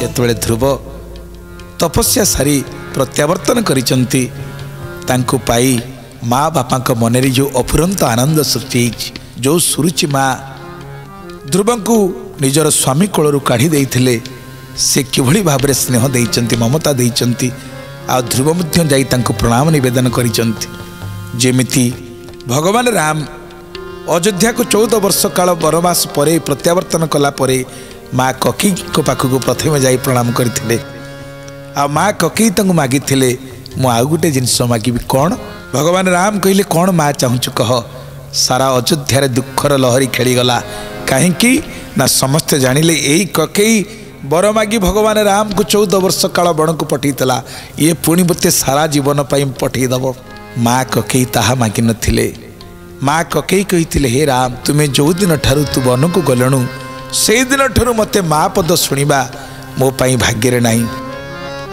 ଯେତେବେଳେ ଧ୍ରୁବ ତପସ୍ୟା ସାରି ପ୍ରତ୍ୟାବର୍ତ୍ତନ କରିଛନ୍ତି ତାଙ୍କୁ ପାଇ ମା ବାପାଙ୍କ ମନରେ ଯେଉଁ ଅଫୁରନ୍ତ ଆନନ୍ଦ ସୃଷ୍ଟି ହେଇଛି ଯେଉଁ ସୁରୁଚି ମା ଧ୍ରୁବଙ୍କୁ ନିଜର ସ୍ୱାମୀ କୋଳରୁ କାଢ଼ି ଦେଇଥିଲେ ସେ କିଭଳି ଭାବରେ ସ୍ନେହ ଦେଇଛନ୍ତି ମମତା ଦେଇଛନ୍ତି ଆଉ ଧ୍ରୁବ ମଧ୍ୟ ଯାଇ ତାଙ୍କୁ ପ୍ରଣାମ ନିବେଦନ କରିଛନ୍ତି ଯେମିତି ଭଗବାନ ରାମ ଅଯୋଧ୍ୟାକୁ ଚଉଦ ବର୍ଷ କାଳ ବନବାସ ପରେ ପ୍ରତ୍ୟାବର୍ତ୍ତନ କଲା ପରେ ମା' କକିଙ୍କ ପାଖକୁ ପ୍ରଥମେ ଯାଇ ପ୍ରଣାମ କରିଥିଲେ ଆଉ ମା' କକି ତାଙ୍କୁ ମାଗିଥିଲେ ମୁଁ ଆଉ ଗୋଟେ ଜିନିଷ ମାଗିବି କ'ଣ ଭଗବାନ ରାମ କହିଲେ କ'ଣ ମା' ଚାହୁଁଛୁ କହ ସାରା ଅଯୋଧ୍ୟାରେ ଦୁଃଖର ଲହରୀ ଖେଳିଗଲା କାହିଁକି ନା ସମସ୍ତେ ଜାଣିଲେ ଏଇ କକେଇ ବର ମାଗି ଭଗବାନ ରାମଙ୍କୁ ଚଉଦ ବର୍ଷ କାଳ ବଣକୁ ପଠେଇଥିଲା ଇଏ ପୁଣି ମୋତେ ସାରା ଜୀବନ ପାଇଁ ପଠେଇଦେବ ମା' କକେଇ ତାହା ମାଗିନଥିଲେ ମା କକେଇ କହିଥିଲେ ହେ ରାମ ତୁମେ ଯେଉଁଦିନଠାରୁ ତୁ ବନକୁ ଗଲଣୁ ସେଇଦିନ ଠାରୁ ମୋତେ ମା ପଦ ଶୁଣିବା ମୋ ପାଇଁ ଭାଗ୍ୟରେ ନାହିଁ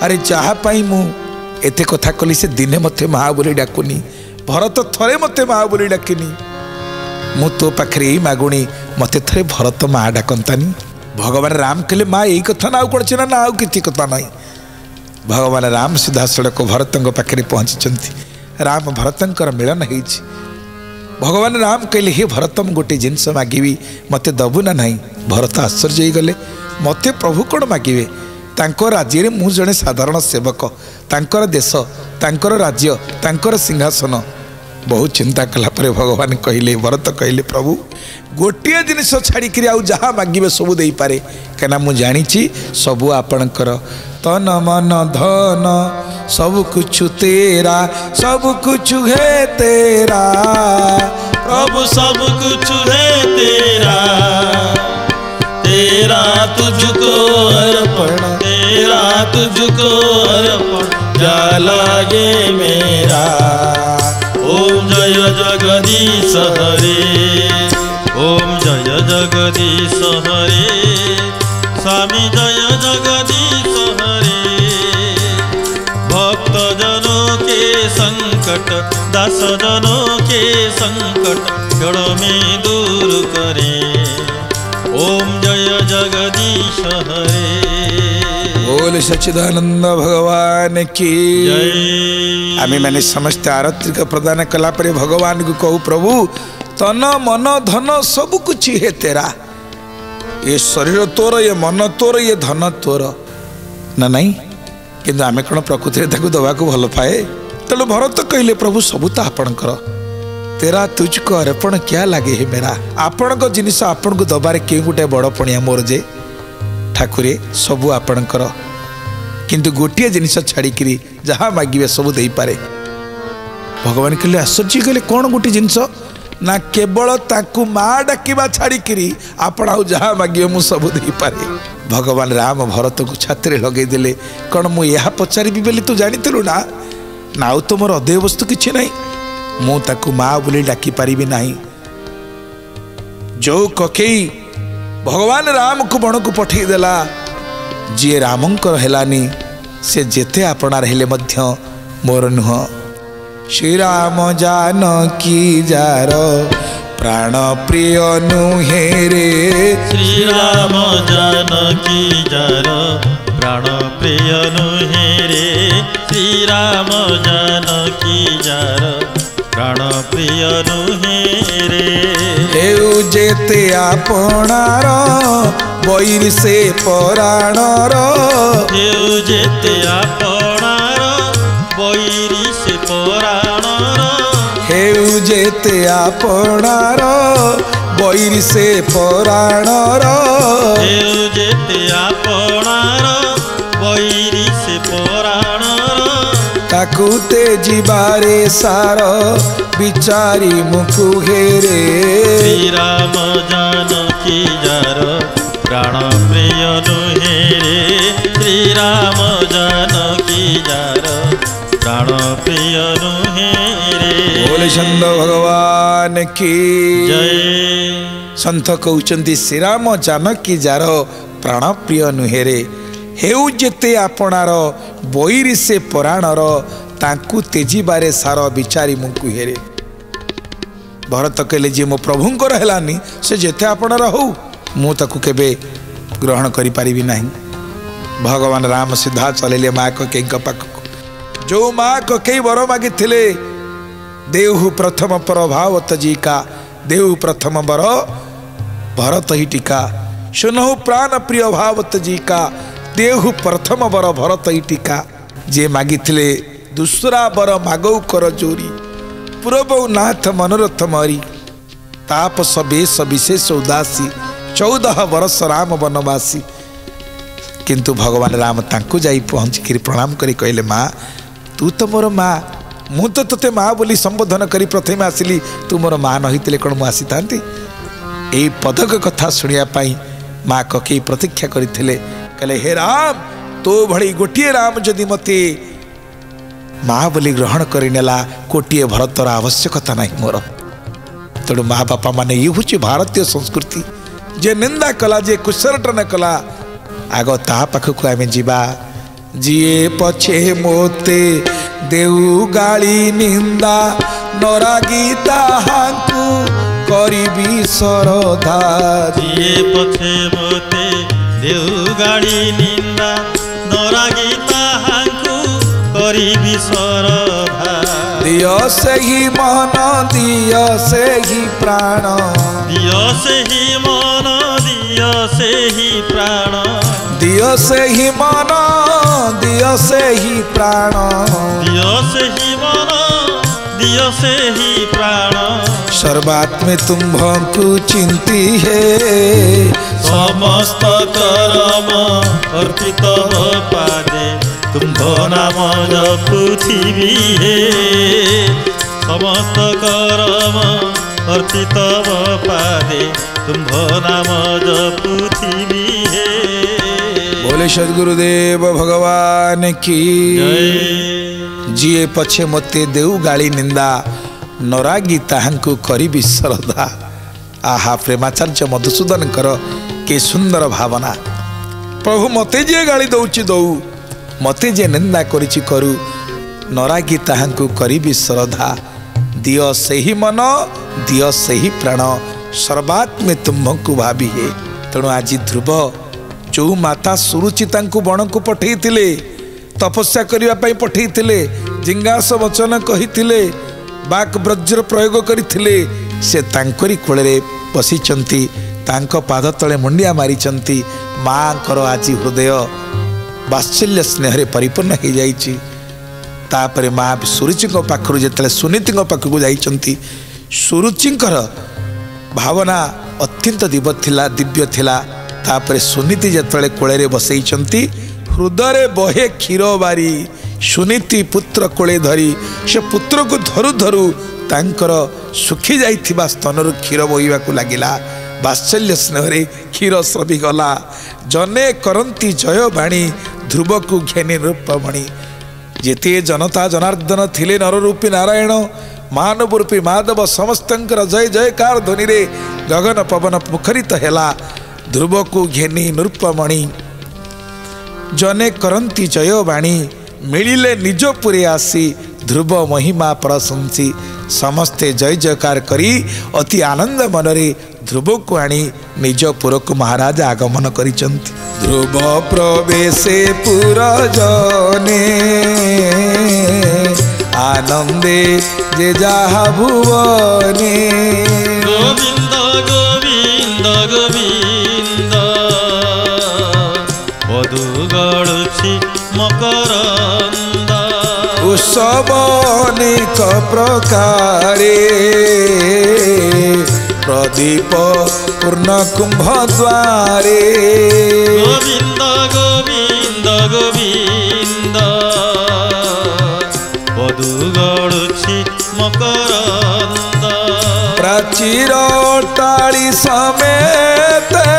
ଆରେ ଯାହା ପାଇଁ ମୁଁ ଏତେ କଥା କଲି ସେ ଦିନେ ମୋତେ ମା ବୋଲି ଡାକୁନି ଭରତ ଥରେ ମୋତେ ମା ବୋଲି ଡାକିନି ମୁଁ ତୋ ପାଖରେ ଏଇ ମାଗୁଣୀ ମୋତେ ଥରେ ଭରତ ମା ଡାକନ୍ତାନି ଭଗବାନ ରାମ କହିଲେ ମା ଏଇ କଥା ନା ଆଉ କ'ଣ ଅଛି ନା ଆଉ କିଛି କଥା ନାହିଁ ଭଗବାନ ରାମ ସିଧାସଳଖ ଭରତଙ୍କ ପାଖରେ ପହଞ୍ଚିଛନ୍ତି ରାମ ଭରତଙ୍କର ମିଳନ ହେଇଛି ଭଗବାନ ରାମ କହିଲେ ହେ ଭରତ ମୁଁ ଗୋଟେ ଜିନିଷ ମାଗିବି ମୋତେ ଦେବୁ ନା ନାହିଁ ଭରତ ଆଶ୍ଚର୍ଯ୍ୟ ହୋଇଗଲେ ମୋତେ ପ୍ରଭୁ କ'ଣ ମାଗିବେ ତାଙ୍କ ରାଜ୍ୟରେ ମୁଁ ଜଣେ ସାଧାରଣ ସେବକ ତାଙ୍କର ଦେଶ ତାଙ୍କର ରାଜ୍ୟ ତାଙ୍କର ସିଂହାସନ ବହୁତ ଚିନ୍ତା କଲା ପରେ ଭଗବାନ କହିଲେ ଭରତ କହିଲେ ପ୍ରଭୁ ଗୋଟିଏ ଜିନିଷ ଛାଡ଼ିକିରି ଆଉ ଯାହା ମାଗିବେ ସବୁ ଦେଇପାରେ କାହିଁକିନା ମୁଁ ଜାଣିଛି ସବୁ ଆପଣଙ୍କର ତନ ମନ ଧନ ସବୁ କୁଛୁ ତେରା ସବୁ କୁଛୁ ହେ ତେରା ପ୍ରଭୁ ସବୁ କୁଛୁ ହେ ତେରା ତେରା ତୁଝକୁ ତେରା ତୁଝକୁ ଅର୍ପଣ ଗେ ମେରା ओम जय जगदीश हरे ओम जय जगदीश हरे स्वामी जय जगदीश हरे भक्त जनों के संकट दास जनों के संकट जड़ में दूर करे ओम जय जगदीश हरे बोले सच्चिदानन्द भगवान की आमे माने समस्त आरत्रिक प्रदान कला परे भगवान को कहू प्रभु तन मन धन सब कुछ हे तेरा ये शरीर तोर ये मन तोर ये धन तोर ना नहीं किंतु आमे कोन प्रकृति रे दवा को भलो पाए तलो भरत कहले प्रभु सब ता आपण कर तेरा तुझको अर्पण क्या लागे हे मेरा आपण को जिनिस आपण को दबारे के गुटे बड़ पणिया मोर जे ठाकुरे सबू कर କିନ୍ତୁ ଗୋଟିଏ ଜିନିଷ ଛାଡ଼ିକିରି ଯାହା ମାଗିବେ ସବୁ ଦେଇପାରେ ଭଗବାନ କହିଲେ ଆଶ୍ଚର୍ଯ୍ୟ କହିଲେ କ'ଣ ଗୋଟିଏ ଜିନିଷ ନା କେବଳ ତାଙ୍କୁ ମା ଡାକିବା ଛାଡ଼ିକିରି ଆପଣ ଆଉ ଯାହା ମାଗିବେ ମୁଁ ସବୁ ଦେଇପାରେ ଭଗବାନ ରାମ ଭରତକୁ ଛାତିରେ ଲଗେଇଦେଲେ କ'ଣ ମୁଁ ଏହା ପଚାରିବି ବୋଲି ତୁ ଜାଣିଥିଲୁ ନା ନା ଆଉ ତ ମୋର ଅଧେୟ ବସ୍ତୁ କିଛି ନାହିଁ ମୁଁ ତାକୁ ମା ବୋଲି ଡାକିପାରିବି ନାହିଁ ଯେଉଁ କକେଇ ଭଗବାନ ରାମକୁ ବଣକୁ ପଠାଇଦେଲା ଯିଏ ରାମଙ୍କର ହେଲାନି ସେ ଯେତେ ଆପଣାର ହେଲେ ମଧ୍ୟ ମୋର ନୁହଁ ଶ୍ରୀରାମ ଜାନ କି ଯାର ପ୍ରାଣ ପ୍ରିୟ ନୁହେଁ ରେ ଶ୍ରୀରାମ ଜାନ କି ଯାର ପ୍ରାଣ ପ୍ରିୟ ନୁହେଁ ରେ ଶ୍ରୀରାମ ଜାନ କି ଯାର প্রাণ প্রিয় নুহে রে ঢেউ যেতে আপনার বইর সে পরাণর ঢেউ যেতে আপনার বইর সে পরাণর হেউ যেতে আপনার বইর সে পরাণর হেউ যেতে আপনার ଡାକୁତେ ଯିବାରେ ସାର ବିଚାରି ମୁକୁ ଘେରେ ରାମ ଜାନକୀ ଯାର ପ୍ରାଣ ପ୍ରିୟ ନୁହେରେ ଶ୍ରୀରାମ ଜାନକୀ ଯାର ପ୍ରାଣ ପ୍ରିୟ ନୁହେରେ ଭୋଲିଚନ୍ଦ ଭଗବାନ କି ସନ୍ଥ କହୁଛନ୍ତି ଶ୍ରୀରାମ ଜାନକୀ ଯାର ପ୍ରାଣ ପ୍ରିୟ ନୁହେରେ होते आपणार बैरी से पराणर ताकि तेजारे सार विचारी मुंकु भरत कहले जी मो प्रभुंर है जिते आपणार हो मुझे ग्रहण करें भगवान राम सीधा चलिए माँ कई पाखक जो माँ कके बर मागि देहु प्रथम पर भावत जी का देहु प्रथम बर भरत ही टीका सुनहु प्राण प्रिय भावत जी का ଦେହୁ ପ୍ରଥମ ବର ଭରତ ଇ ଟିକା ଯିଏ ମାଗିଥିଲେ ଦୁସରା ବର ମାଗଉ କର ଚୋରି ପୂରବୌ ନାଥ ମନୋରଥ ମରି ତାପ ସବେଶ ବିଶେଷ ଉଦାସୀ ଚଉଦ ବରଷ ରାମ ବନବାସୀ କିନ୍ତୁ ଭଗବାନ ରାମ ତାଙ୍କୁ ଯାଇ ପହଞ୍ଚିକିରି ପ୍ରଣାମ କରି କହିଲେ ମା ତୁ ତ ମୋର ମା ମୁଁ ତ ତୋତେ ମା ବୋଲି ସମ୍ବୋଧନ କରି ପ୍ରଥମେ ଆସିଲି ତୁ ମୋର ମା ନ ହୋଇଥିଲେ କ'ଣ ମୁଁ ଆସିଥାନ୍ତି ଏଇ ପଦକ କଥା ଶୁଣିବା ପାଇଁ ମା କକେଇ ପ୍ରତୀକ୍ଷା କରିଥିଲେ कले हे राम तो भाई गोटे राम जदि मत माँ बोली ग्रहण करेला गोटे भरतर आवश्यकता ना मोर तेणु माँ बापा मान ये हूँ भारतीय संस्कृति जे निंदा कला जे कुशरटन कला आग ताकू आम जीवा पछे मोते देउ गाली निंदा नरा गीता करी शरदा जी पछे मोते देवगाड़ी निंदा नरागी करी दियो से ही मन दियो से ही प्राण दियो से ही मन दियो से ही प्राण दियो से ही मन दियो से ही प्राण दिय से ही मन दियो से ही प्राण सर्वात में तुम हमको चिंती है समस्त कर्म अर्पित हो पादे तुम नाम पृथ्वी है समस्त कर्म अर्पित हो पादे तुम नाम पृथ्वी है बोले सदगुरुदेव भगवान की जिए पछे मत देव गाली निंदा ନରାଗୀ ତାହାଙ୍କୁ କରିବି ଶ୍ରଦ୍ଧା ଆହା ପ୍ରେମାଚାର୍ଯ୍ୟ ମଧୁସୂଦନଙ୍କର କି ସୁନ୍ଦର ଭାବନା ପ୍ରଭୁ ମୋତେ ଯିଏ ଗାଳି ଦେଉଛି ଦେଉ ମୋତେ ଯିଏ ନିନ୍ଦା କରିଛି କରୁ ନରାଗୀ ତାହାଙ୍କୁ କରିବି ଶ୍ରଦ୍ଧା ଦିଅ ସେହି ମନ ଦିଅ ସେହି ପ୍ରାଣ ସର୍ବାତ୍ମେ ତୁମ୍ଭଙ୍କୁ ଭାବି ହେ ତେଣୁ ଆଜି ଧ୍ରୁବ ଯେଉଁ ମାତା ସୁରୁଚିତାଙ୍କୁ ବଣକୁ ପଠାଇଥିଲେ ତପସ୍ୟା କରିବା ପାଇଁ ପଠାଇଥିଲେ ଜିଙ୍ଗାସ ବଚନ କହିଥିଲେ ବାକ୍ ବ୍ରଜର ପ୍ରୟୋଗ କରିଥିଲେ ସେ ତାଙ୍କରି କୋଳରେ ବସିଛନ୍ତି ତାଙ୍କ ପାଦ ତଳେ ମୁଣ୍ଡିଆ ମାରିଛନ୍ତି ମାଙ୍କର ଆଜି ହୃଦୟ ବାତ୍ସଲ୍ୟ ସ୍ନେହରେ ପରିପୂର୍ଣ୍ଣ ହୋଇଯାଇଛି ତାପରେ ମା ସୁରୁଚିଙ୍କ ପାଖରୁ ଯେତେବେଳେ ସୁନୀତିଙ୍କ ପାଖକୁ ଯାଇଛନ୍ତି ସୁରୁଚିଙ୍କର ଭାବନା ଅତ୍ୟନ୍ତ ଦିବ ଥିଲା ଦିବ୍ୟ ଥିଲା ତାପରେ ସୁନୀତି ଯେତେବେଳେ କୂଳରେ ବସେଇଛନ୍ତି ହୃଦୟରେ ବହେ କ୍ଷୀର ବାରି ସୁନୀତି ପୁତ୍ର କୋଳେ ଧରି ସେ ପୁତ୍ରକୁ ଧରୁ ଧରୁ ତାଙ୍କର ଶୁଖି ଯାଇଥିବା ସ୍ତନରୁ କ୍ଷୀର ବୋହିବାକୁ ଲାଗିଲା ବାତ୍ସଲ୍ୟ ସ୍ନେହରେ କ୍ଷୀର ସ୍ରବିଗଲା ଜନେ କରନ୍ତି ଜୟ ବାଣୀ ଧ୍ରୁବକୁ ଘେନି ନୃପମଣି ଯେତେ ଜନତା ଜନାର୍ଦ୍ଦନ ଥିଲେ ନର ରୂପୀ ନାରାୟଣ ମହାନବ ରୂପୀ ମହାଦେବ ସମସ୍ତଙ୍କର ଜୟ ଜୟକାର ଧ୍ୱନିରେ ଗଗନ ପବନ ମୁଖରିତ ହେଲା ଧ୍ରୁବକୁ ଘେନି ନୃପମଣି ଜନେ କରନ୍ତି ଜୟ ବାଣୀ મેલીલે નિજો પુરી આસી ધ્રુબ મહિમા પ્રસુંતી સમસ્તે જય જયકાર કરી অতি આનંદ મનરે ધ્રુબકુઆણી નિજો પુરકુ મહારાજ આગમન કરી ચંત ધ્રુબ પ્રવેસે પુરા જને આનંદે જે જહાભુવરે ગોવિંદા मकर उत्सव अनेक प्रकार प्रदीप पूर्ण कुंभ द्वारे गोविंद गोविंद गोविंद पदुगढ़ी मकर प्राचीर टाड़ी समेत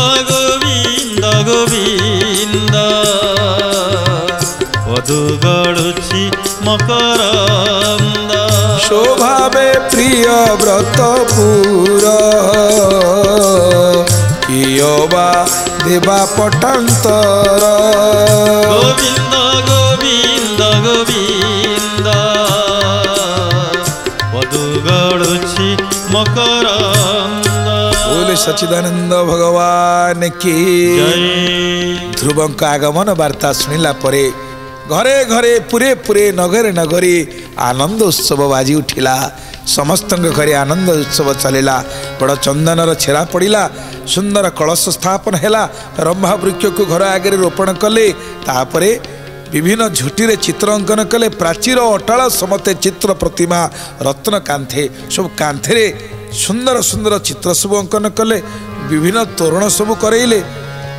मकर शोभावे प्रिय व्रत पूर किओबा देवा पटंतर गोविंद गोविंद गोविंद पदुगढ़ मकर ସଚିଦାନନ୍ଦ ଭଗବାନ କି ଧ୍ରୁବଙ୍କ ଆଗମନ ବାର୍ତ୍ତା ଶୁଣିଲା ପରେ ଘରେ ଘରେ ପୁରେ ପୁରେ ନଗରେ ନଗରେ ଆନନ୍ଦ ଉତ୍ସବ ବାଜି ଉଠିଲା ସମସ୍ତଙ୍କ ଘରେ ଆନନ୍ଦ ଉତ୍ସବ ଚାଲିଲା ବଡ଼ ଚନ୍ଦନର ଛେରା ପଡ଼ିଲା ସୁନ୍ଦର କଳସ ସ୍ଥାପନ ହେଲା ରମ୍ଭା ବୃକ୍ଷକୁ ଘର ଆଗରେ ରୋପଣ କଲେ ତାପରେ ବିଭିନ୍ନ ଝୁଟିରେ ଚିତ୍ର ଅଙ୍କନ କଲେ ପ୍ରାଚୀର ଅଟାଳ ସମେତେ ଚିତ୍ର ପ୍ରତିମା ରତ୍ନ କାନ୍ଥେ ସବୁ କାନ୍ଥରେ ସୁନ୍ଦର ସୁନ୍ଦର ଚିତ୍ର ସବୁ ଅଙ୍କନ କଲେ ବିଭିନ୍ନ ତୋରଣ ସବୁ କରେଇଲେ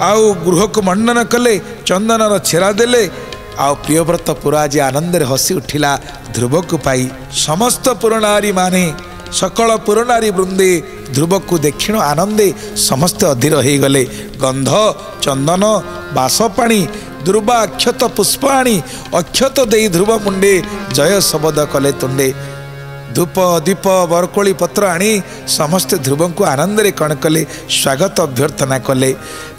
ଆଉ ଗୃହକୁ ମଣ୍ଡନ କଲେ ଚନ୍ଦନର ଛେରା ଦେଲେ आउ प्रियव्रत पुरा आज आनन्दे हसिउँ ध्रुवको पाई समस्त पुरणारी सकल पुरणारी वृन्दे ध्रुवको दक्षिण आनन्दे समस्त अधीर हैगले गन्ध चन्दन वासपा धुवा अक्षत पुष्पाणी अक्षत दे ध्रुव मुंडे जय शबद्ध कले तुंडे ಧೂಪ ದೀಪ ಬರ್ಕೊಳ್ಳಿ ಪತ್ರ ಆಣಿ ಸಮಸ್ತೆ ಧ್ರುವಂಕು ಕಣಕಲೆ ಕಣ ಕಲೆ ಸ್ವಾಗತ ಅಭ್ಯರ್ಥನಾ ಕಲೆ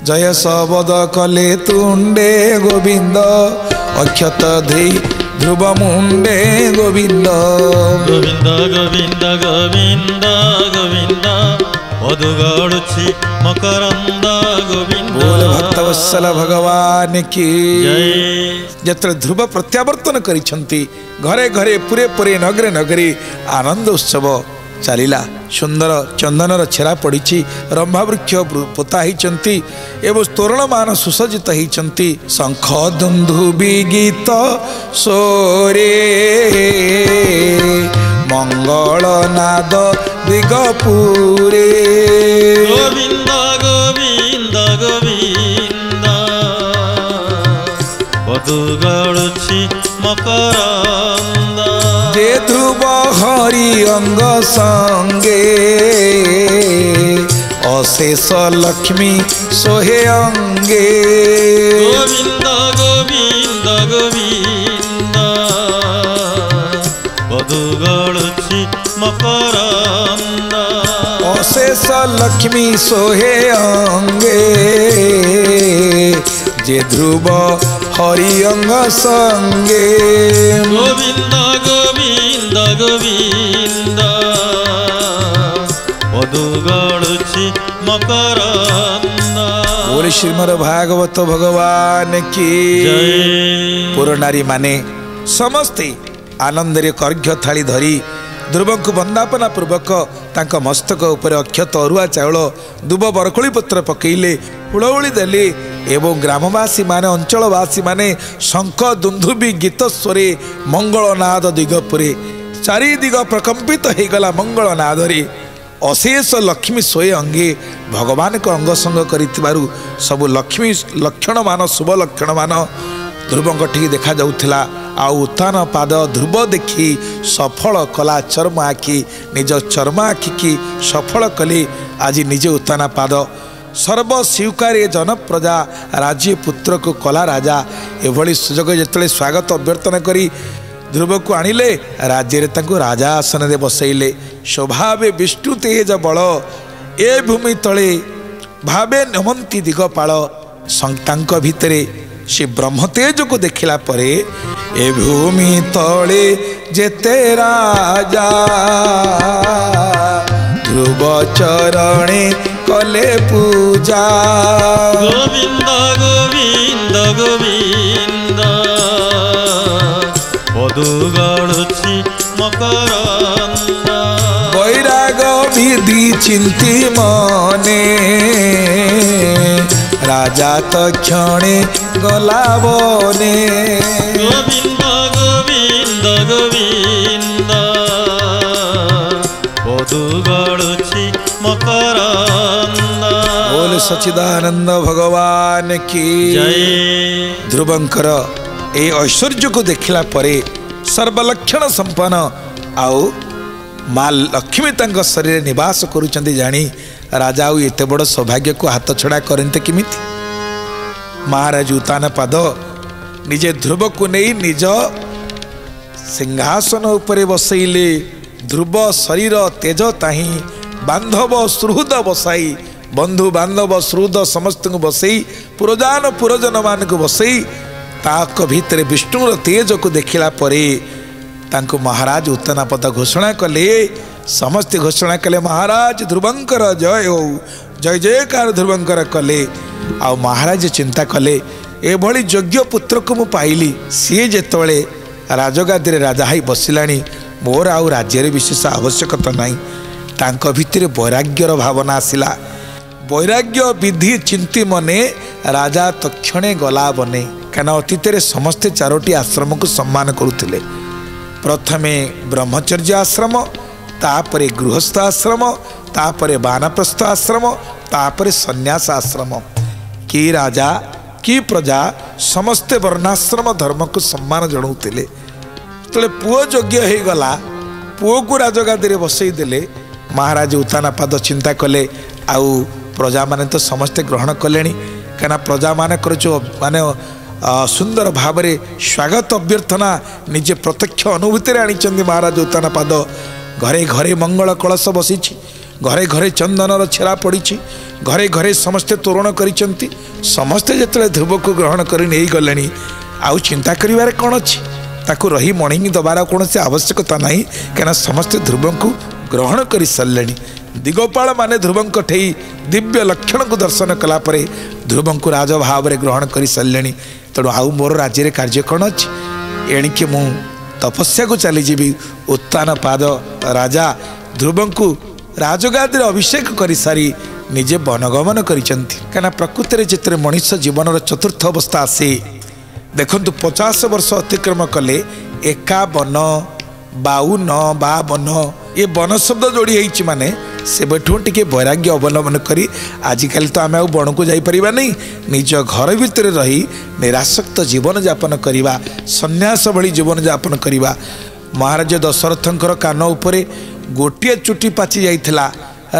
ಜಯ ಸಬದ ಕಲೆ ತುಂಡೆ ಗೋವಿಂದ ಅಕ್ಷತ ಧೈ ಧ್ರುವ ಮುಂಡೆ ಗೋವಿಂದ ಗೋವಿಂದ ಗೋವಿಂದ ಗೋವಿಂದ ଭଗବାନ କି ଯେତେବେଳେ ଧ୍ରୁବ ପ୍ରତ୍ୟାବର୍ତ୍ତନ କରିଛନ୍ତି ଘରେ ଘରେ ପୁରେ ପୁରେ ନଗରେ ନଗରେ ଆନନ୍ଦ ଉତ୍ସବ ଚାଲିଲା ସୁନ୍ଦର ଚନ୍ଦନର ଛେରା ପଡ଼ିଛି ରମ୍ଭାବୃକ୍ଷ ପୋତା ହେଇଛନ୍ତି ଏବଂ ତୋରଣମାନ ସୁସଜ୍ଜିତ ହେଇଛନ୍ତି ଶଙ୍ଖ ଦୁନ୍ଧୁ ବି ଗୀତ ସୋରେ ମଙ୍ଗଳ নাদ দিগপুরে গোবিন্দ গোবিন্দ গোবিন্দ বধু গড়ছি মকরন্দ যে ধ্রুব হরি অঙ্গ সঙ্গে অশেষ লক্ষ্মী সোহে অঙ্গে গোবিন্দ গোবিন্দ গোবিন্দ অশেষ লক্ষ্মী সোহে অঙ্গে যে ধ্রুব হরিঅঙ্গ সঙ্গে গোবিন্দ গোবিন্দ গোবিন্দ পদুগড়ুছি মকর বলি শ্রীমদ ভাগবত ভগবান কি পুরনারী মানে ସମସ୍ତେ ଆନନ୍ଦରେ କର୍ଘ୍ୟ ଥାଳି ଧରି ଧ୍ରୁବଙ୍କୁ ବନ୍ଦାପନା ପୂର୍ବକ ତାଙ୍କ ମସ୍ତକ ଉପରେ ଅକ୍ଷତ ଅରୁଆ ଚାଉଳ ଦୁବ ବରକୋଳି ପତ୍ର ପକେଇଲେ ହୁଳହୁଳି ଦେଲେ ଏବଂ ଗ୍ରାମବାସୀମାନେ ଅଞ୍ଚଳବାସୀମାନେ ଶଙ୍ଖ ଦୁନ୍ଧୁବି ଗୀତ ସ୍ୱରେ ମଙ୍ଗଳ ନାଦ ଚାରି ଦିଗ ପ୍ରକମ୍ପିତ ହୋଇଗଲା ମଙ୍ଗଳନାଦରେ ଅଶେଷ ଲକ୍ଷ୍ମୀ ଶୋଇ ଅଙ୍ଗେ ଭଗବାନଙ୍କ ଅଙ୍ଗସଙ୍ଗ କରିଥିବାରୁ ସବୁ ଲକ୍ଷ୍ମୀ ଲକ୍ଷଣମାନ ଶୁଭ ଲକ୍ଷଣମାନ ଧ୍ରୁବଙ୍କଠିକି ଦେଖାଯାଉଥିଲା ଆଉ ଉତ୍ଥାନ ପାଦ ଧ୍ରୁବ ଦେଖି ସଫଳ କଲା ଚର୍ମ ଆଖି ନିଜ ଚର୍ମ ଆଖିକି ସଫଳ କଲି ଆଜି ନିଜେ ଉତ୍ଥାନ ପାଦ ସର୍ବସ୍ୱୀକାରୀ ଜନପ୍ରଜା ରାଜ୍ୟ ପୁତ୍ରକୁ କଲା ରାଜା ଏଭଳି ସୁଯୋଗ ଯେତେବେଳେ ସ୍ୱାଗତ ଅଭ୍ୟର୍ଥନା କରି ଧ୍ରୁବକୁ ଆଣିଲେ ରାଜ୍ୟରେ ତାଙ୍କୁ ରାଜା ଆସନରେ ବସାଇଲେ ସ୍ୱଭାବେ ବିଷ୍ଣୁ ତେଜ ବଳ ଏ ଭୂମି ତଳେ ଭାବେ ନମନ୍ତି ଦିଗପାଳ ତାଙ୍କ ଭିତରେ ସେ ବ୍ରହ୍ମତେଜକୁ ଦେଖିଲା ପରେ ଏ ଭୂମି ତଳେ ଯେତେ ରାଜା ଧ୍ରୁବ ଚରଣେ କଲେ ପୂଜା ଗୋବିନ୍ଦ ଗୋବିନ୍ଦ ଗୋବିନ୍ଦ ପଦୁ ଗଳୁଛି ମକରନ୍ଦ ବୈରାଗ ବିଧି ଚିନ୍ତି ମନେ রাজা তক্ষণে গলা বনে গোবিন্দ গোবিন্দ গোবিন্দ পদু গড়ুছি মকরন্দ ବୋଲ ସଚିଦାନନ୍ଦ ଭଗବାନ କି ଧ୍ରୁବଙ୍କର ଏଇ ଐଶ୍ୱର୍ଯ୍ୟକୁ ଦେଖିଲା ପରେ ସର୍ବଲକ୍ଷଣ ସମ୍ପନ୍ନ ଆଉ ମା ଲକ୍ଷ୍ମୀ ତାଙ୍କ ଶରୀରରେ ନିବାସ କରୁଛନ୍ତି ଜାଣି ରାଜା ଆଉ ଏତେ ବଡ଼ ସୌଭାଗ୍ୟକୁ ହାତ ଛଡ଼ା କରନ୍ତେ କେମିତି ମହାରାଜ ଉତ୍ତାନ ପାଦ ନିଜେ ଧ୍ରୁବକୁ ନେଇ ନିଜ ସିଂହାସନ ଉପରେ ବସେଇଲେ ଧ୍ରୁବ ଶରୀର ତେଜ ତାହିଁ ବାନ୍ଧବ ସୁହୃଦ ବସାଇ ବନ୍ଧୁ ବାନ୍ଧବ ସୁହୃଦ ସମସ୍ତଙ୍କୁ ବସେଇ ପୁରଜାନ ପୁରଜନମାନଙ୍କୁ ବସେଇ ତାଙ୍କ ଭିତରେ ବିଷ୍ଣୁର ତେଜକୁ ଦେଖିଲା ପରେ ତାଙ୍କୁ ମହାରାଜ ଉତ୍ତନାପଦ ଘୋଷଣା କଲେ ସମସ୍ତେ ଘୋଷଣା କଲେ ମହାରାଜ ଧ୍ରୁବଙ୍କର ଜୟ ହେଉ ଜୟ ଜୟକାର ଧ୍ରୁବଙ୍କର କଲେ ଆଉ ମହାରାଜ ଚିନ୍ତା କଲେ ଏଭଳି ଯୋଗ୍ୟ ପୁତ୍ରକୁ ମୁଁ ପାଇଲି ସିଏ ଯେତେବେଳେ ରାଜଗାଦିରେ ରାଜା ହୋଇ ବସିଲାଣି ମୋର ଆଉ ରାଜ୍ୟରେ ବିଶେଷ ଆବଶ୍ୟକତା ନାହିଁ ତାଙ୍କ ଭିତରେ ବୈରାଗ୍ୟର ଭାବନା ଆସିଲା ବୈରାଗ୍ୟ ବିଧି ଚିନ୍ତି ମନେ ରାଜା ତକ୍ଷଣେ ଗଲା ବନେ କାରଣ ଅତୀତରେ ସମସ୍ତେ ଚାରୋଟି ଆଶ୍ରମକୁ ସମ୍ମାନ କରୁଥିଲେ ପ୍ରଥମେ ବ୍ରହ୍ମଚର୍ଯ୍ୟ ଆଶ୍ରମ तापरे गृहस्थाश्रम तापरे वानप्रस्थाश्रम तापरे संन्यासाश्रम के राजा କି ପ୍ରଜା ସମସ୍ତେ ବର୍ଣ୍ଣାଶ୍ରମ ଧର୍ମକୁ ସମ୍ମାନ ଜଣାଉଥିଲେ ଯେତେବେଳେ ପୁଅ ଯୋଗ୍ୟ ହେଇଗଲା ପୁଅକୁ ରାଜଗାଦିରେ ବସେଇଦେଲେ ମହାରାଜ ଉତ୍ଥାନାପାଦ ଚିନ୍ତା କଲେ ଆଉ ପ୍ରଜାମାନେ ତ ସମସ୍ତେ ଗ୍ରହଣ କଲେଣି କାହିଁକିନା ପ୍ରଜାମାନଙ୍କର ଯେଉଁ ମାନେ ସୁନ୍ଦର ଭାବରେ ସ୍ୱାଗତ ଅଭ୍ୟର୍ଥନା ନିଜେ ପ୍ରତ୍ୟକ୍ଷ ଅନୁଭୂତିରେ ଆଣିଛନ୍ତି ମହାରାଜ ଉତ୍ଥାନାପାଦ ঘরে ঘরে মঙ্গল কলস বসিছি ঘরে ঘরে চন্দনর ছেড়া পড়িছি ঘরে ঘরে সমস্তে তোরণ করেছেন সমস্তে যেতবে ধ্রুবকু গ্রহণ করে নিয়েগলে আউ চিন্তা করবার কণ অছি ତାକୁ ରହି ମଣିଙ୍ଗି ଦେବାର କୌଣସି ଆବଶ୍ୟକତା ନାହିଁ କାହିଁକିନା ସମସ୍ତେ ଧ୍ରୁବଙ୍କୁ ଗ୍ରହଣ କରିସାରିଲେଣି ଦିଗପାଳମାନେ ଧ୍ରୁବଙ୍କ ଠେଇ ଦିବ୍ୟ ଲକ୍ଷଣକୁ ଦର୍ଶନ କଲା ପରେ ଧ୍ରୁବଙ୍କୁ ରାଜ ଭାବରେ ଗ୍ରହଣ କରିସାରିଲେଣି ତେଣୁ ଆଉ ମୋର ରାଜ୍ୟରେ କାର୍ଯ୍ୟ କ'ଣ ଅଛି ଏଣିକି ମୁଁ ତପସ୍ୟାକୁ ଚାଲିଯିବି ଉତ୍ଥାନ ପାଦ ରାଜା ଧ୍ରୁବଙ୍କୁ ରାଜଗାଦୀରେ ଅଭିଷେକ କରିସାରି ନିଜେ ବନଗମନ କରିଛନ୍ତି କାହିଁକିନା ପ୍ରକୃତିରେ ଯେତେବେଳେ ମଣିଷ ଜୀବନର ଚତୁର୍ଥ ଅବସ୍ଥା ଆସେ ଦେଖନ୍ତୁ ପଚାଶ ବର୍ଷ ଅତିକ୍ରମ କଲେ ଏକା ବନ ବାଉନ ବା ବନ ଏ ବନ ଶବ୍ଦ ଯୋଡ଼ି ହେଇଛି ମାନେ ସେବେଠୁ ଟିକେ ବୈରାଗ୍ୟ ଅବଲମ୍ବନ କରି ଆଜିକାଲି ତ ଆମେ ଆଉ ବଣକୁ ଯାଇପାରିବା ନାହିଁ ନିଜ ଘର ଭିତରେ ରହି ନିରାସକ୍ତ ଜୀବନଯାପନ କରିବା ସନ୍ନ୍ୟାସ ଭଳି ଜୀବନଯାପନ କରିବା ମହାରାଜ ଦଶରଥଙ୍କର କାନ ଉପରେ ଗୋଟିଏ ଚୁଟି ପାଚି ଯାଇଥିଲା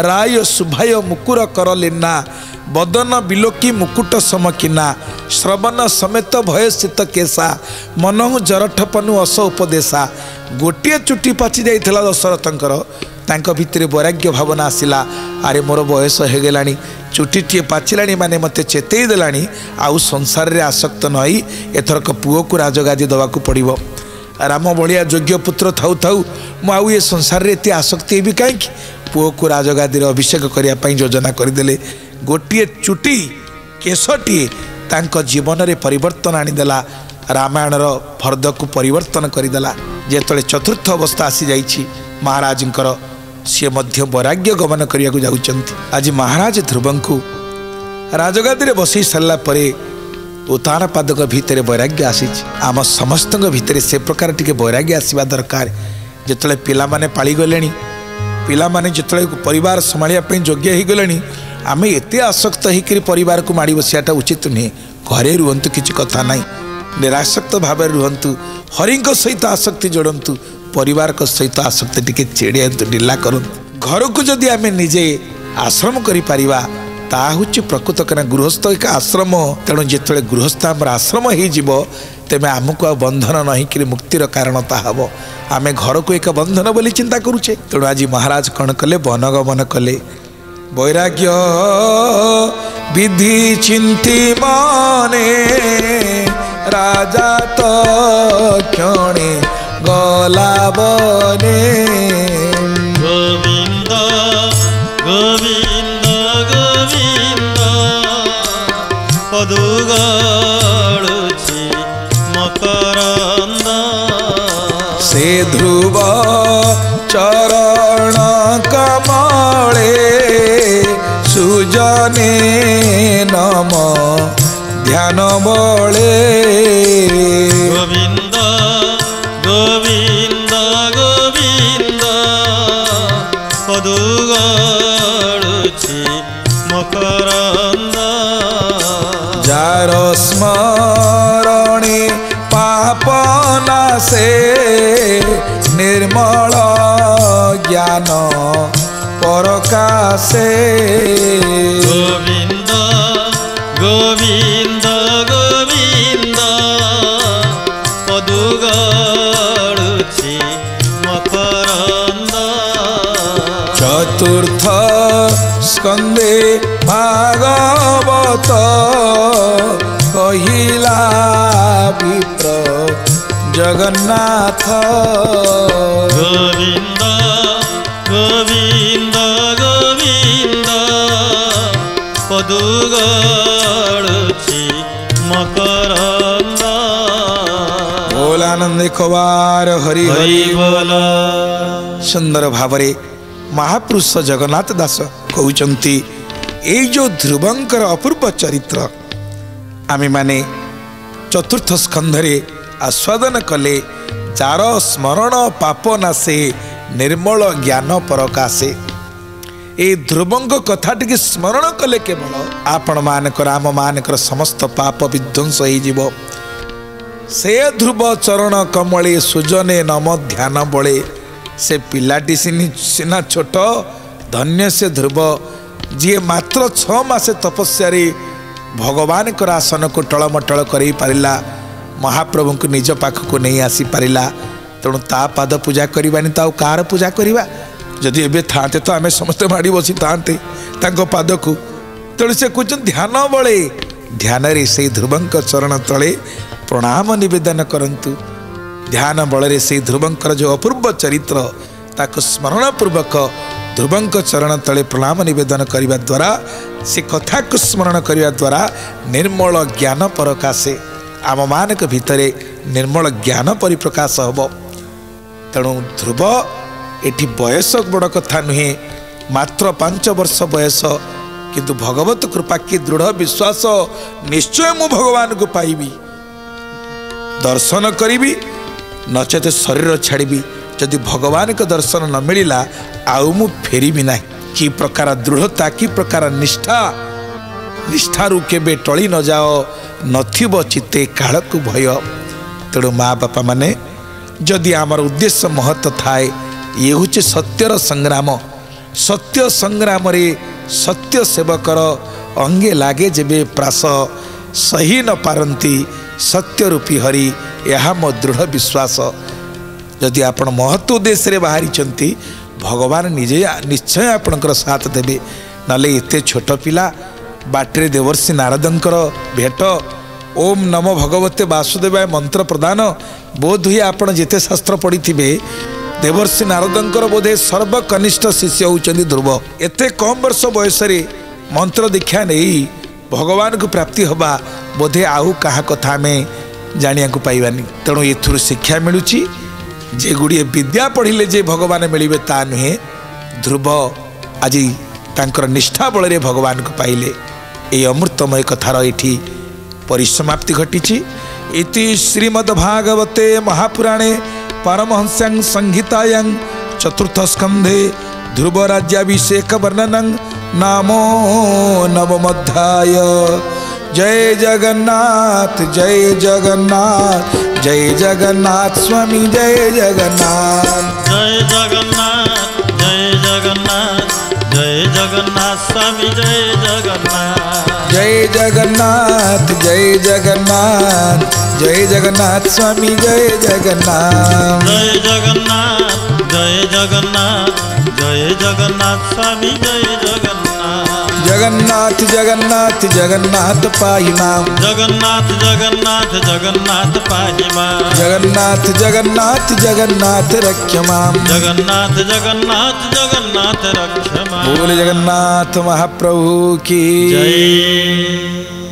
ରାୟ ଶୁଭାୟ ମୁକୁର କରଲି ନା ବଦନ ବିଲୋକି ମୁକୁଟ ସମକିନା ଶ୍ରବଣ ସମେତ ଭୟ ଶୀତ କେଶା ମନ ମନହୁଁ ଜରଠପନୁ ଅସ ଉପଦେଶା ଗୋଟିଏ ଚୁଟି ପାଚି ଯାଇଥିଲା ଦଶରଥଙ୍କର ତାଙ୍କ ଭିତରେ ବୈରାଗ୍ୟ ଭାବନା ଆସିଲା ଆରେ ମୋର ବୟସ ହେଇଗଲାଣି ଚୁଟିଟିଏ ପାଚିଲାଣି ମାନେ ମୋତେ ଚେତେଇ ଦେଲାଣି ଆଉ ସଂସାରରେ ଆସକ୍ତ ନ ହୋଇ ଏଥରକ ପୁଅକୁ ରାଜଗାଦି ଦେବାକୁ ପଡ଼ିବ ରାମ ଭଳିଆ ଯୋଗ୍ୟ ପୁତ୍ର ଥାଉ ଥାଉ ମୁଁ ଆଉ ଏ ସଂସାରରେ ଏତେ ଆସକ୍ତି ହେବି କାହିଁକି ପୁଅକୁ ରାଜଗାଦିରେ ଅଭିଷେକ କରିବା ପାଇଁ ଯୋଜନା କରିଦେଲେ ଗୋଟିଏ ଚୁଟି କେଶଟିଏ ତାଙ୍କ ଜୀବନରେ ପରିବର୍ତ୍ତନ ଆଣିଦେଲା ରାମାୟଣର ଫର୍ଦ୍ଦକୁ ପରିବର୍ତ୍ତନ କରିଦେଲା ଯେତେବେଳେ ଚତୁର୍ଥ ଅବସ୍ଥା ଆସିଯାଇଛି ମହାରାଜଙ୍କର ସିଏ ମଧ୍ୟ ବୈରାଗ୍ୟ ଗମନ କରିବାକୁ ଯାଉଛନ୍ତି ଆଜି ମହାରାଜ ଧ୍ରୁବଙ୍କୁ ରାଜଗାଦିରେ ବସେଇ ସାରିଲା ପରେ ଉତ୍ତାନ ପାଦକ ଭିତରେ ବୈରାଗ୍ୟ ଆସିଛି ଆମ ସମସ୍ତଙ୍କ ଭିତରେ ସେ ପ୍ରକାର ଟିକେ ବୈରାଗ୍ୟ ଆସିବା ଦରକାର ଯେତେବେଳେ ପିଲାମାନେ ପାଳିଗଲେଣି ପିଲାମାନେ ଯେତେବେଳେ ପରିବାର ସମ୍ଭାଳିବା ପାଇଁ ଯୋଗ୍ୟ ହୋଇଗଲେଣି ଆମେ ଏତେ ଆସକ୍ତ ହୋଇକରି ପରିବାରକୁ ମାଡ଼ି ବସିବାଟା ଉଚିତ ନୁହେଁ ଘରେ ରୁହନ୍ତୁ କିଛି କଥା ନାହିଁ ନିରାସକ୍ତ ଭାବରେ ରୁହନ୍ତୁ ହରିଙ୍କ ସହିତ ଆସକ୍ତି ଯୋଡ଼ନ୍ତୁ ପରିବାରଙ୍କ ସହିତ ଆସକ୍ତି ଟିକେ ଛିଡ଼ିଆନ୍ତୁ ଡିଲା କରନ୍ତୁ ଘରକୁ ଯଦି ଆମେ ନିଜେ ଆଶ୍ରମ କରିପାରିବା ତାହା ହେଉଛି ପ୍ରକୃତ କାରଣ ଗୃହସ୍ଥ ଏକ ଆଶ୍ରମ ତେଣୁ ଯେତେବେଳେ ଗୃହସ୍ଥ ଆମର ଆଶ୍ରମ ହେଇଯିବ ତେବେ ଆମକୁ ଆଉ ବନ୍ଧନ ନହିଁକିରି ମୁକ୍ତିର କାରଣ ତାହା ହେବ ଆମେ ଘରକୁ ଏକ ବନ୍ଧନ ବୋଲି ଚିନ୍ତା କରୁଛେ ତେଣୁ ଆଜି ମହାରାଜ କ'ଣ କଲେ ବନଗମନ କଲେ ବୈରାଗ୍ୟ ବିଧି ଚିନ୍ତି ମନେ ରାଜା ତ କ୍ଷଣେ ଗଲା ବନେ ଗୋବିନ୍ଦ ଗୋବିନ୍ଦ ଗାଳୁଛି ମକରନ୍ଦ ସେ ଧ୍ରୁବ ଚରଣ କମଳେ ସୁଜନେ ନମ ଧ୍ୟାନ ବଳେ ଗୋବିନ୍ଦ ଗୋବିନ୍ଦ ଗୋବିନ୍ଦ ପଦୁ ଗଳୁଛି ମକରନ୍ଦ তার স্মরণে পাপ নাশে নির্মল জ্ঞান পরকাশে গোবিন্দ গোবিন্দ चतुर्थ स्कंदे भागवत कहिला विप्र जगन्नाथ गोविंद गोविंद गोविंद पदुग मकरंद भोलानंद एक हरि हरि बोला सुंदर भावरे ମହାପୁରୁଷ ଜଗନ୍ନାଥ ଦାସ କହୁଛନ୍ତି ଏଇ ଯେଉଁ ଧ୍ରୁବଙ୍କର ଅପୂର୍ବ ଚରିତ୍ର ଆମେମାନେ ଚତୁର୍ଥ ସ୍କନ୍ଧରେ ଆସ୍ୱାଦନ କଲେ ଚାର ସ୍ମରଣ ପାପ ନା ସେ ନିର୍ମଳ ଜ୍ଞାନ ପରକାଶେ ଏଇ ଧ୍ରୁବଙ୍କ କଥାଟିକୁ ସ୍ମରଣ କଲେ କେବଳ ଆପଣମାନଙ୍କର ଆମମାନଙ୍କର ସମସ୍ତ ପାପ ବିଧ୍ୱଂସ ହେଇଯିବ ସେ ଧ୍ରୁବ ଚରଣ କମଳେ ସୁଜନେ ନମ ଧ୍ୟାନ ବଳେ ସେ ପିଲାଟି ସିନି ସିନା ଛୋଟ ଧନ୍ୟ ସେ ଧ୍ରୁବ ଯିଏ ମାତ୍ର ଛଅ ମାସ ତପସ୍ୟାରେ ଭଗବାନଙ୍କର ଆସନକୁ ଟଳମଟଳ କରାଇ ପାରିଲା ମହାପ୍ରଭୁଙ୍କୁ ନିଜ ପାଖକୁ ନେଇ ଆସିପାରିଲା ତେଣୁ ତା ପାଦ ପୂଜା କରିବାନି ତ ଆଉ କାହାର ପୂଜା କରିବା ଯଦି ଏବେ ଥାଆନ୍ତେ ତ ଆମେ ସମସ୍ତେ ମାଡ଼ି ବସିଥାନ୍ତେ ତାଙ୍କ ପାଦକୁ ତେଣୁ ସେ କହୁଛନ୍ତି ଧ୍ୟାନ ବଳେ ଧ୍ୟାନରେ ସେଇ ଧ୍ରୁବଙ୍କ ଚରଣ ତଳେ ପ୍ରଣାମ ନିବେଦନ କରନ୍ତୁ ଧ୍ୟାନ ବଳରେ ସେଇ ଧ୍ରୁବଙ୍କର ଯେଉଁ ଅପୂର୍ବ ଚରିତ୍ର ତାକୁ ସ୍ମରଣ ପୂର୍ବକ ଧ୍ରୁବଙ୍କ ଚରଣ ତଳେ ପ୍ରଣାମ ନିବେଦନ କରିବା ଦ୍ୱାରା ସେ କଥାକୁ ସ୍ମରଣ କରିବା ଦ୍ୱାରା ନିର୍ମଳ ଜ୍ଞାନ ପରକାଶେ ଆମମାନଙ୍କ ଭିତରେ ନିର୍ମଳ ଜ୍ଞାନ ପରିପ୍ରକାଶ ହେବ ତେଣୁ ଧ୍ରୁବ ଏଠି ବୟସ ବଡ଼ କଥା ନୁହେଁ ମାତ୍ର ପାଞ୍ଚ ବର୍ଷ ବୟସ କିନ୍ତୁ ଭଗବତ କୃପା କି ଦୃଢ଼ ବିଶ୍ୱାସ ନିଶ୍ଚୟ ମୁଁ ଭଗବାନଙ୍କୁ ପାଇବି ଦର୍ଶନ କରିବି ନଚେତ ଶରୀର ଛାଡ଼ିବି ଯଦି ଭଗବାନଙ୍କ ଦର୍ଶନ ନ ମିଳିଲା ଆଉ ମୁଁ ଫେରିବି ନାହିଁ କି ପ୍ରକାର ଦୃଢ଼ତା କି ପ୍ରକାର ନିଷ୍ଠା ନିଷ୍ଠାରୁ କେବେ ଟଳି ନଯାଅ ନଥିବ ଚିତେ କାଳକୁ ଭୟ ତେଣୁ ମା' ବାପାମାନେ ଯଦି ଆମର ଉଦ୍ଦେଶ୍ୟ ମହତ ଥାଏ ଇଏ ହେଉଛି ସତ୍ୟର ସଂଗ୍ରାମ ସତ୍ୟ ସଂଗ୍ରାମରେ ସତ୍ୟ ସେବକର ଅଙ୍ଗେ ଲାଗେ ଯେବେ ପ୍ରାସ ସହି ନ ପାରନ୍ତି ସତ୍ୟ ରୂପୀ ହରି ଏହା ମୋ ଦୃଢ଼ ବିଶ୍ୱାସ ଯଦି ଆପଣ ମହତ୍ ଉଦ୍ଦେଶ୍ୟରେ ବାହାରିଛନ୍ତି ଭଗବାନ ନିଜେ ନିଶ୍ଚୟ ଆପଣଙ୍କର ସାଥ ଦେବେ ନହେଲେ ଏତେ ଛୋଟ ପିଲା ବାଟରେ ଦେବର୍ଷି ନାରଦଙ୍କର ଭେଟ ଓମ୍ ନମ ଭଗବତେ ବାସୁଦେବାୟ ମନ୍ତ୍ର ପ୍ରଦାନ ବୋଧହୁଏ ଆପଣ ଯେତେ ଶାସ୍ତ୍ର ପଢ଼ିଥିବେ ଦେବର୍ଷି ନାରଦଙ୍କର ବୋଧେ ସର୍ବକନିଷ୍ଠ ଶିଷ୍ୟ ହେଉଛନ୍ତି ଧ୍ରୁବ ଏତେ କମ୍ ବର୍ଷ ବୟସରେ ମନ୍ତ୍ର ଦୀକ୍ଷା ନେଇ भगवान को प्राप्ति हवा बोधे आउ क्या कथा आम जाणी को पाइबानी तेणु एथुर शिक्षा मिलू जे गुड़े विद्या पढ़ले जे भगवान मिले ता नुहे ध्रुव आज तर निष्ठा बल भगवान को पाइले अमृतमय कथार यी परिसम्ति घटी इति श्रीमद्भागवते महापुराणे परमहंस्या संहितायां चतुर्थ स्कंधे ध्रुव राज्याभिषेक वर्णनं नामो नवमध्याय जय जगन्नाथ जय जगन्नाथ जय जगन्नाथ स्वामी जय जगन्नाथ जय जगन्नाथ जय जगन्नाथ जय जगन्नाथ स्वामी जय जगन्नाथ जय जगन्नाथ जय जगन्नाथ जय जगन्नाथ स्वामी जय जगन्नाथ जय जगन्नाथ जय जगन्नाथ जय जगन्नाथ स्वामी जय जगन्नाथ जगन्नाथ जगन्नाथ जगन्नाथ पाहि माम जगन्नाथ जगन्नाथ जगन्नाथ पाई माम जगन्नाथ जगन्नाथ जगन्नाथ रक्ष माम जगन्नाथ जगन्नाथ जगन्नाथ रक्ष माम बोले जगन्नाथ महाप्रभु की जय